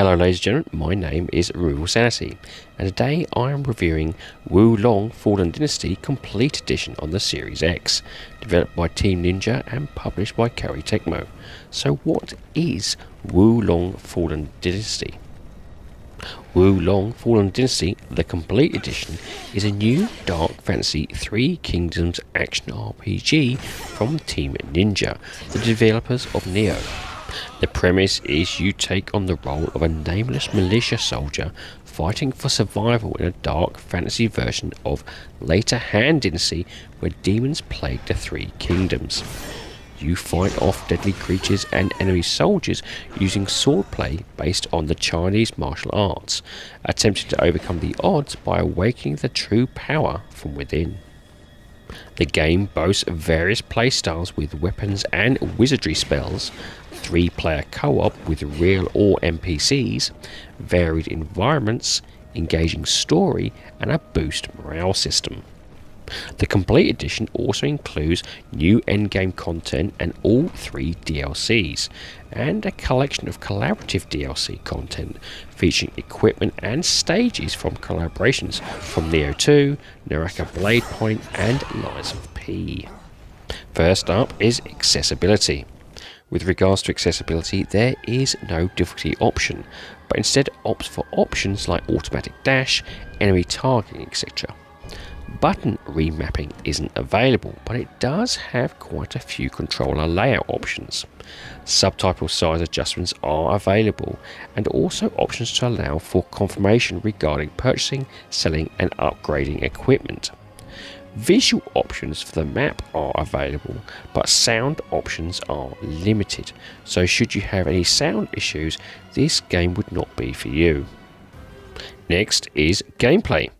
Hello ladies and gentlemen, my name is Removable Sanity, and today I am reviewing Wo Long Fallen Dynasty Complete Edition on the Series X, developed by Team Ninja and published by Koei Tecmo. So what is Wo Long Fallen Dynasty? Wo Long Fallen Dynasty, the Complete Edition, is a new dark fantasy Three Kingdoms action RPG from Team Ninja, the developers of Nioh. The premise is you take on the role of a nameless militia soldier fighting for survival in a dark fantasy version of later Han Dynasty where demons plague the three kingdoms. You fight off deadly creatures and enemy soldiers using swordplay based on the Chinese martial arts, attempting to overcome the odds by awakening the true power from within. The game boasts various playstyles with weapons and wizardry spells, three player co op with real or NPCs, varied environments, engaging story, and a boost morale system. The complete edition also includes new endgame content and all three DLCs, and a collection of collaborative DLC content featuring equipment and stages from collaborations from Nioh 2, Naraka Blade Point, and Lies of P. First up is accessibility. With regards to accessibility, there is no difficulty option, but instead opts for options like automatic dash, enemy targeting, etc. Button remapping isn't available, but it does have quite a few controller layout options. Subtitle size adjustments are available, and also options to allow for confirmation regarding purchasing, selling, and upgrading equipment. Visual options for the map are available, but sound options are limited, so should you have any sound issues, this game would not be for you. Next is gameplay.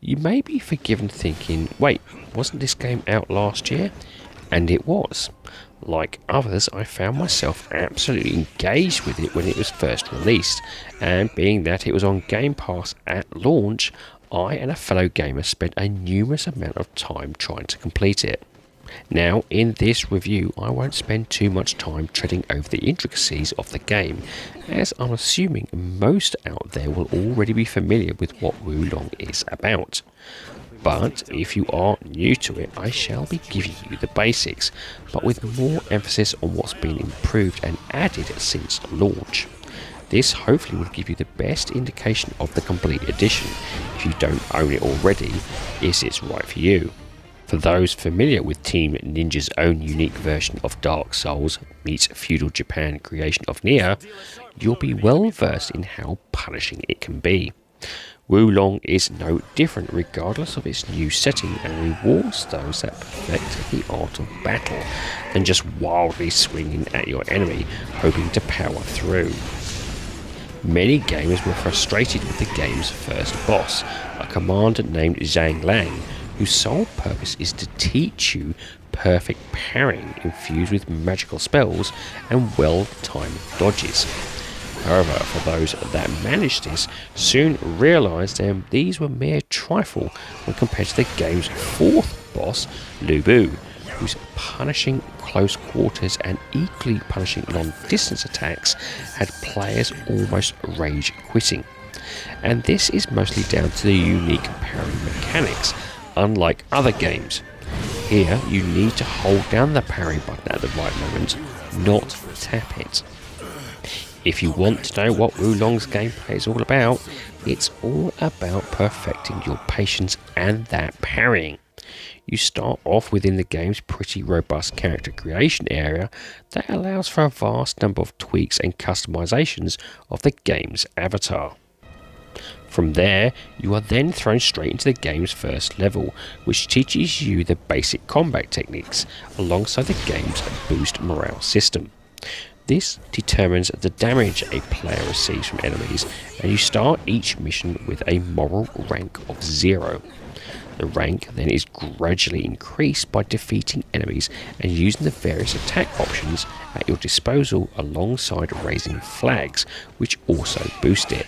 You may be forgiven thinking, wait, wasn't this game out last year? And it was. Like others, I found myself absolutely engaged with it when it was first released, and being that it was on Game Pass at launch, I and a fellow gamer spent a numerous amount of time trying to complete it. Now, in this review, I won't spend too much time treading over the intricacies of the game, as I'm assuming most out there will already be familiar with what Wo Long is about. But if you are new to it, I shall be giving you the basics, but with more emphasis on what's been improved and added since launch. This hopefully will give you the best indication of the complete edition, if you don't own it already, is it's right for you. For those familiar with Team Ninja's own unique version of Dark Souls meets feudal Japan creation of Nioh, you'll be well versed in how punishing it can be. Wo Long is no different regardless of its new setting and rewards those that perfect the art of battle than just wildly swinging at your enemy hoping to power through. Many gamers were frustrated with the game's first boss, a commander named Zhang Liang, whose sole purpose is to teach you perfect parrying infused with magical spells and well timed dodges. However, for those that managed this, soon realised that these were mere trifle when compared to the game's fourth boss, Lu Bu, whose punishing close quarters and equally punishing long distance attacks had players almost rage quitting. And this is mostly down to the unique parrying mechanics, unlike other games. Here, you need to hold down the parry button at the right moment, not tap it. If you want to know what Wo Long's gameplay is all about, it's all about perfecting your patience and that parrying you start off within the game's pretty robust character creation area that allows for a vast number of tweaks and customizations of the game's avatar. From there, you are then thrown straight into the game's first level, which teaches you the basic combat techniques alongside the game's boost morale system. This determines the damage a player receives from enemies, and you start each mission with a morale rank of 0. The rank then is gradually increased by defeating enemies and using the various attack options at your disposal alongside raising flags, which also boost it.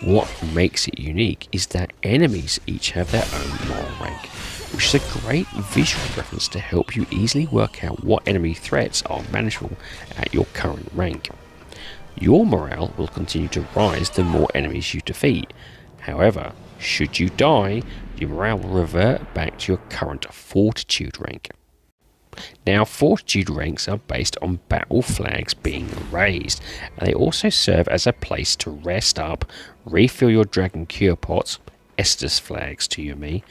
What makes it unique is that enemies each have their own morale rank, which is a great visual reference to help you easily work out what enemy threats are manageable at your current rank. your morale will continue to rise the more enemies you defeat. However, should you die, your morale will revert back to your current fortitude rank. Now, fortitude ranks are based on battle flags being raised, and they also serve as a place to rest up, refill your dragon cure pots, Estus flasks to you me,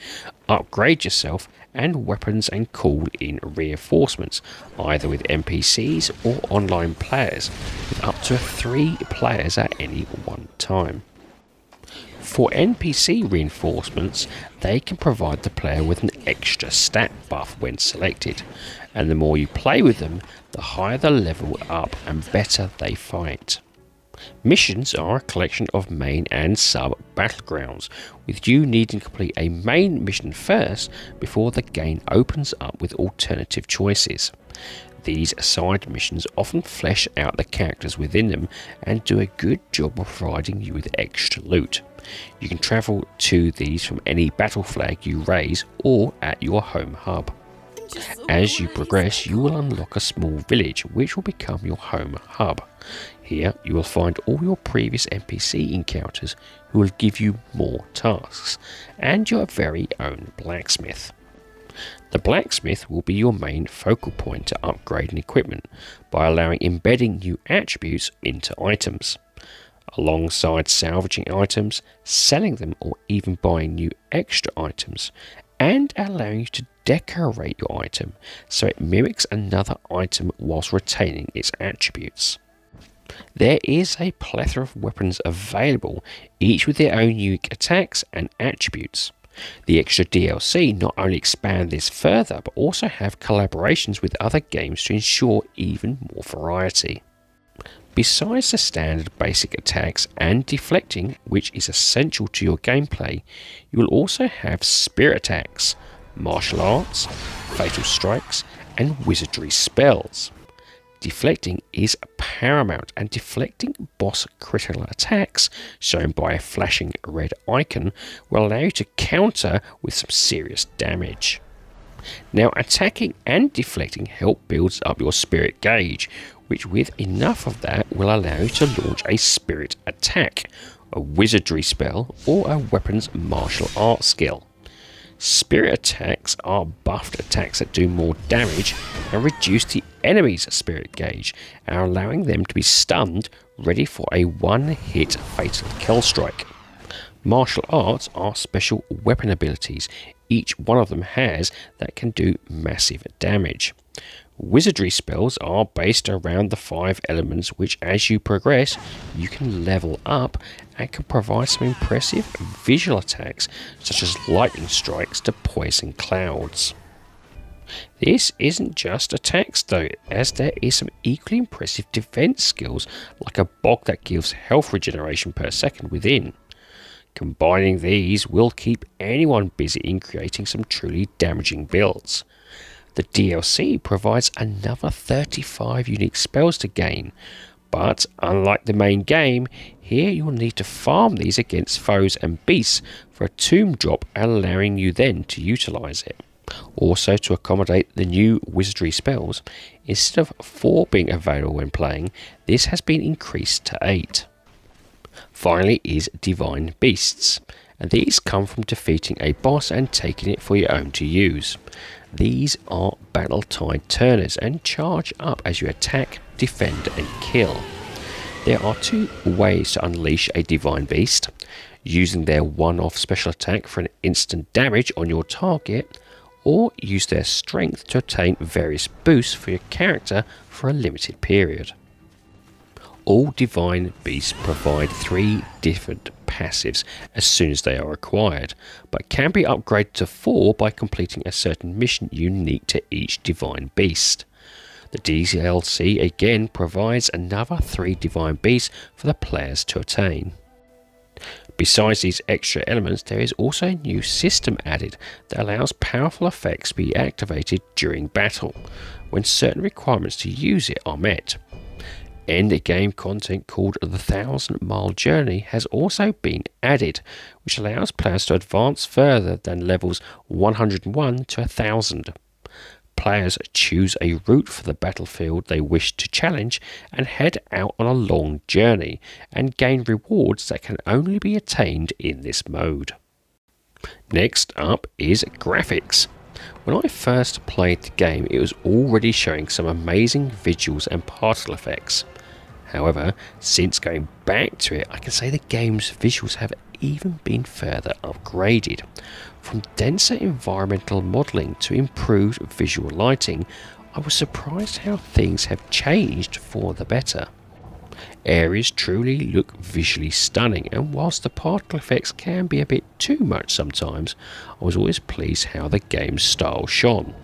upgrade yourself, and weapons and call in reinforcements, either with NPCs or online players, with up to three players at any one time. For NPC reinforcements, they can provide the player with an extra stat buff when selected, and the more you play with them, the higher the level up and better they fight. Missions are a collection of main and sub battlegrounds, with you needing to complete a main mission first before the game opens up with alternative choices. These side missions often flesh out the characters within them and do a good job of providing you with extra loot. You can travel to these from any battle flag you raise or at your home hub. As you progress, you will unlock a small village which will become your home hub. Here you will find all your previous NPC encounters who will give you more tasks, and your very own blacksmith. The blacksmith will be your main focal point to upgrade upgrading equipment by allowing embedding new attributes into items. Alongside salvaging items, selling them, or even buying new extra items, and allowing you to decorate your item so it mimics another item whilst retaining its attributes. There is a plethora of weapons available, each with their own unique attacks and attributes. The extra DLC not only expand this further, but also have collaborations with other games to ensure even more variety. Besides the standard basic attacks and deflecting, which is essential to your gameplay, you will also have spirit attacks, martial arts, fatal strikes, and wizardry spells. Deflecting is paramount, and deflecting boss critical attacks, shown by a flashing red icon, will allow you to counter with some serious damage. Now, attacking and deflecting help builds up your spirit gauge, which with enough of that will allow you to launch a spirit attack, a wizardry spell, or a weapons martial art skill. Spirit attacks are buffed attacks that do more damage and reduce the enemy's spirit gauge, and allowing them to be stunned, ready for a one hit fatal kill strike. Martial arts are special weapon abilities, each one of them has that can do massive damage. Wizardry spells are based around the five elements, which, as you progress, you can level up and can provide some impressive visual attacks, such as lightning strikes to poison clouds. This isn't just attacks though, as there is some equally impressive defense skills, like a bog that gives health regeneration per second within. Combining these will keep anyone busy in creating some truly damaging builds. The DLC provides another 35 unique spells to gain, but unlike the main game, here you'll need to farm these against foes and beasts for a tomb drop, allowing you then to utilize it. Also, to accommodate the new wizardry spells, instead of 4 being available when playing, this has been increased to 8. Finally, is Divine Beasts, and these come from defeating a boss and taking it for your own to use. These are battle tide turners and charge up as you attack, defend, and kill. There are two ways to unleash a Divine Beast using their one off special attack for an instant damage on your target, or use their strength to obtain various boosts for your character for a limited period. All Divine Beasts provide three different passives as soon as they are acquired, but can be upgraded to four by completing a certain mission unique to each Divine Beast. The DLC again provides another three Divine Beasts for the players to attain. Besides these extra elements, there is also a new system added that allows powerful effects to be activated during battle, when certain requirements to use it are met. End game content called The Thousand Mile Journey has also been added, which allows players to advance further than levels 101 to 1000. Players choose a route for the battlefield they wish to challenge and head out on a long journey and gain rewards that can only be attained in this mode. Next up is graphics. When I first played the game, it was already showing some amazing visuals and particle effects. However, since going back to it, I can say the game's visuals have even been further upgraded. From denser environmental modelling to improved visual lighting, I was surprised how things have changed for the better. Areas truly look visually stunning, and whilst the particle effects can be a bit too much sometimes, I was always pleased how the game's style shone.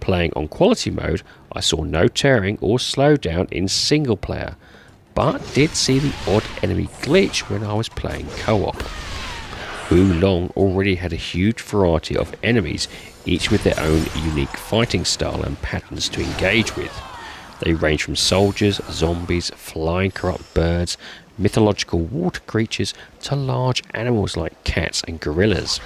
Playing on quality mode, I saw no tearing or slowdown in single player, but did see the odd enemy glitch when I was playing co-op. Wo Long already had a huge variety of enemies, each with their own unique fighting style and patterns to engage with. They range from soldiers, zombies, flying corrupt birds, mythological water creatures, to large animals like cats and gorillas.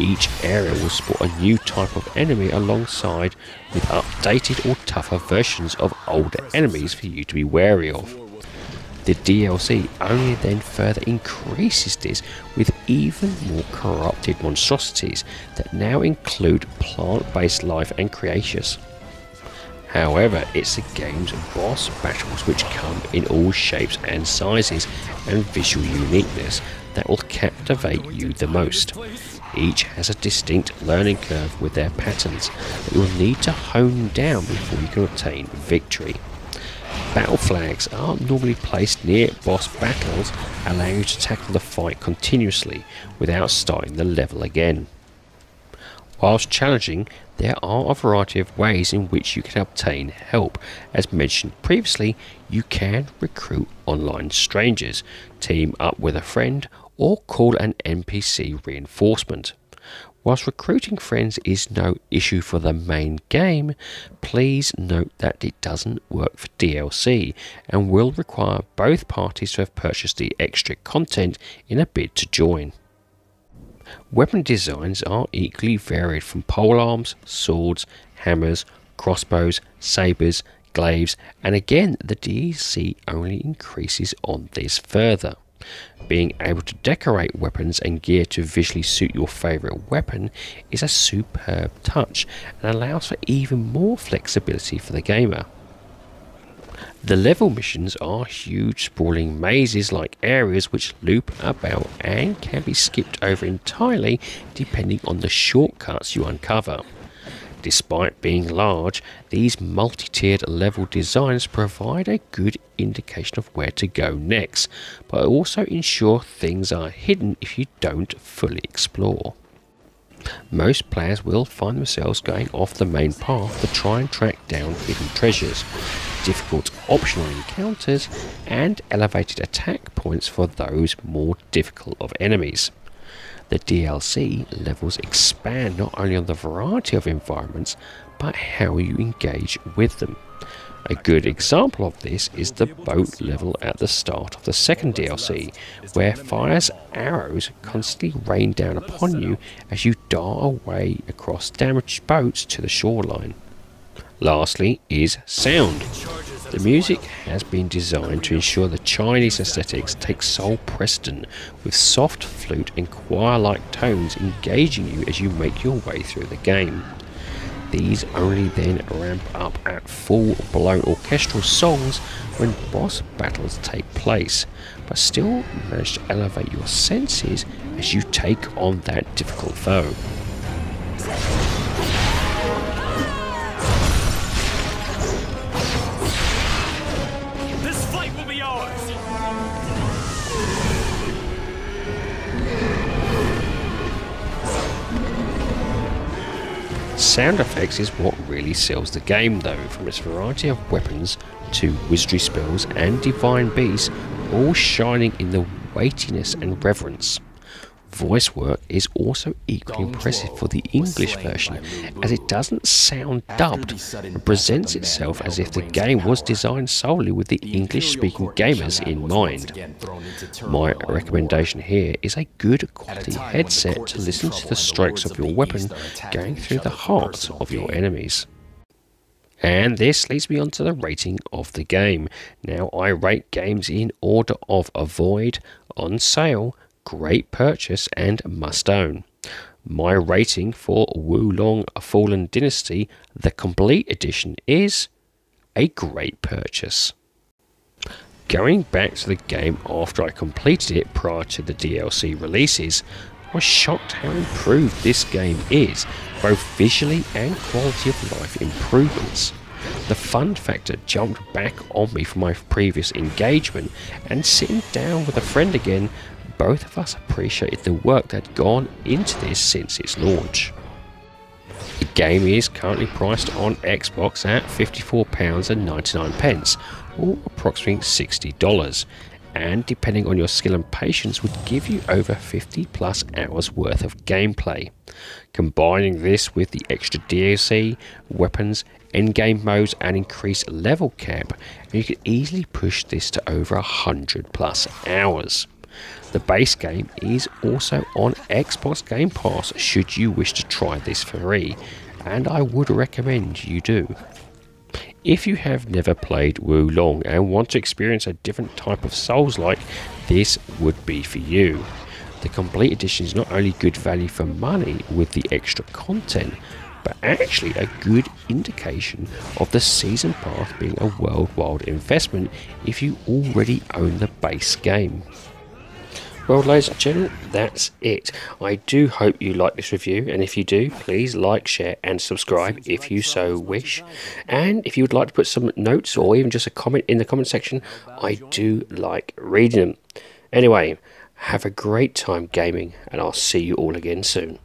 Each area will sport a new type of enemy alongside with updated or tougher versions of older enemies for you to be wary of. The DLC only then further increases this with even more corrupted monstrosities that now include plant-based life and creatures. However, it's the game's boss battles which come in all shapes and sizes and visual uniqueness that will captivate you the most. Each has a distinct learning curve with their patterns that you'll need to hone down before you can obtain victory. Battle flags are normally placed near boss battles, allowing you to tackle the fight continuously without starting the level again. Whilst challenging, there are a variety of ways in which you can obtain help. As mentioned previously, you can recruit online strangers, team up with a friend, or call an NPC reinforcement. Whilst recruiting friends is no issue for the main game, please note that it doesn't work for DLC and will require both parties to have purchased the extra content in a bid to join. Weapon designs are equally varied from polearms, swords, hammers, crossbows, sabres, glaives, and again the DLC only increases on this further. Being able to decorate weapons and gear to visually suit your favourite weapon is a superb touch and allows for even more flexibility for the gamer. The level missions are huge sprawling mazes like areas which loop about and can be skipped over entirely depending on the shortcuts you uncover. Despite being large, these multi-tiered level designs provide a good indication of where to go next, but also ensure things are hidden if you don't fully explore. Most players will find themselves going off the main path to try and track down hidden treasures, difficult optional encounters, and elevated attack points for those more difficult of enemies. The DLC levels expand not only on the variety of environments, but how you engage with them. A good example of this is the boat level at the start of the second DLC, where fire's arrows constantly rain down upon you as you dart away across damaged boats to the shoreline. Lastly is sound. The music has been designed to ensure the Chinese aesthetics take sole precedent with soft flute and choir-like tones engaging you as you make your way through the game. These only then ramp up at full-blown orchestral songs when boss battles take place, but still manage to elevate your senses as you take on that difficult foe. Sound effects is what really sells the game though, from its variety of weapons to wizardry spells and divine beasts, all shining in the weightiness and reverence. Voice work is also equally impressive for the English version, as it doesn't sound dubbed and presents itself as if the game was designed solely with the English speaking gamers in mind. My recommendation here is a good quality headset to listen to the strokes of your weapon going through the hearts of your enemies. And this leads me on to the rating of the game. Now, I rate games in order of avoid, on sale, great purchase, and must own. My rating for Wo Long Fallen Dynasty, the complete edition, is a great purchase. Going back to the game after I completed it prior to the DLC releases, I was shocked how improved this game is, both visually and quality of life improvements. The fun factor jumped back on me from my previous engagement, and sitting down with a friend again both of us appreciated the work that had gone into this since its launch. The game is currently priced on Xbox at £54.99, or approximately $60, and depending on your skill and patience would give you over 50 plus hours worth of gameplay. Combining this with the extra DLC, weapons, in-game modes and increased level cap, you could easily push this to over 100 plus hours. The base game is also on Xbox Game Pass should you wish to try this free, and I would recommend you do. If you have never played Wo Long and want to experience a different type of Souls like, this would be for you. The complete edition is not only good value for money with the extra content, but actually a good indication of the season pass being a worldwide investment if you already own the base game. Well, ladies and gentlemen, that's it. I do hope you like this review, and if you do, please like, share, and subscribe if you so wish. And if you would like to put some notes or even just a comment in the comment section, I do like reading them. Anyway, have a great time gaming, and I'll see you all again soon.